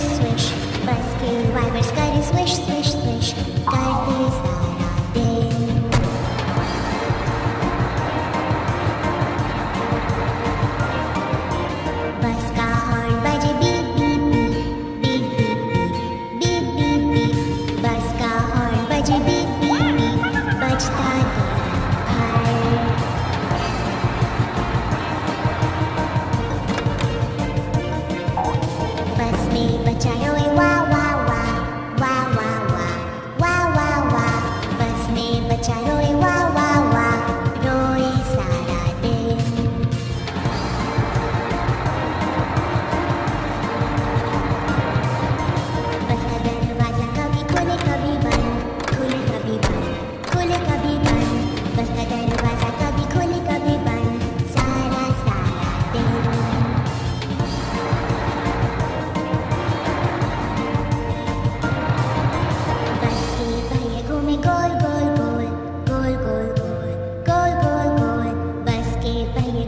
swish swish, busking vipers, scurry swish swish swish, curtains are out Bajta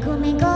come go